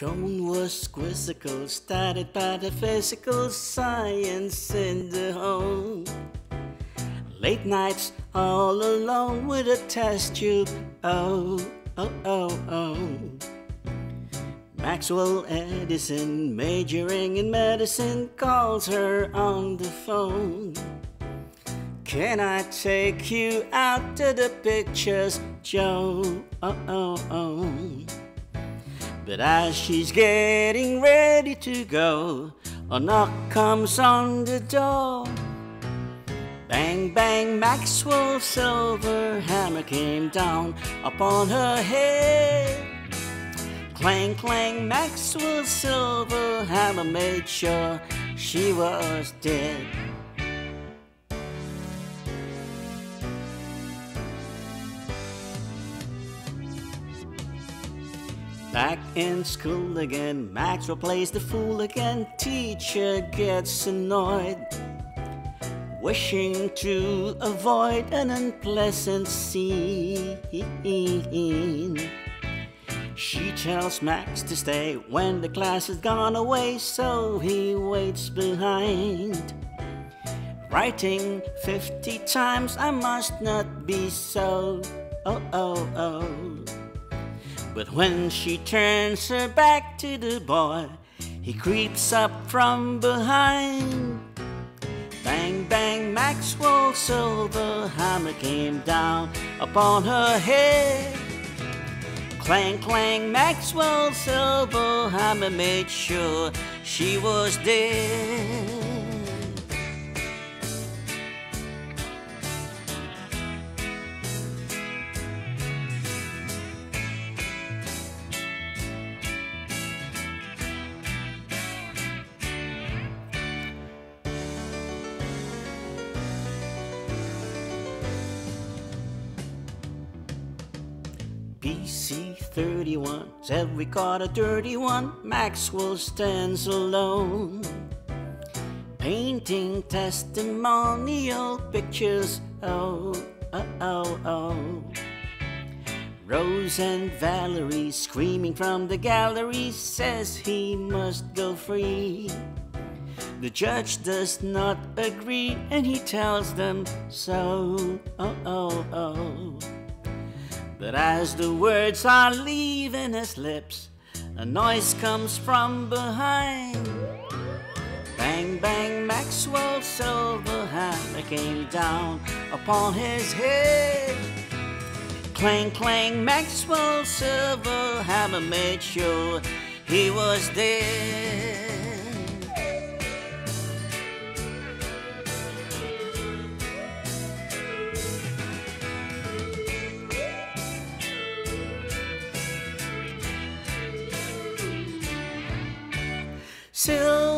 Joan was quizzical, studied pataphysical science in the home. Late nights all alone with a test tube. Oh, oh, oh, oh. Maxwell Edison, majoring in medicine, calls her on the phone. Can I take you out to the pictures, Joe? Oh, oh, oh. But as she's getting ready to go, a knock comes on the door. Bang, bang, Maxwell's silver hammer came down upon her head. Clang, clang, Maxwell's silver hammer made sure she was dead. Back in school again, Maxwell plays the fool again. Teacher gets annoyed, wishing to avoid an unpleasant scene. She tells Max to stay when the class has gone away, so he waits behind. Writing 50 times, I must not be so. Oh, oh, oh. But when she turns her back to the boy, he creeps up from behind. Bang, bang, Maxwell's silver hammer came down upon her head. Clang, clang, Maxwell's silver hammer made sure she was dead. PC 31 said we caught a dirty one. Maxwell stands alone, painting testimonial pictures. Oh, oh, oh, oh. Rose and Valerie screaming from the gallery says he must go free. The judge does not agree and he tells them so. Oh, oh, oh. But as the words are leaving his lips, a noise comes from behind. Bang, bang, Maxwell's silver hammer came down upon his head. Clang, clang, Maxwell's silver hammer made sure he was dead. Still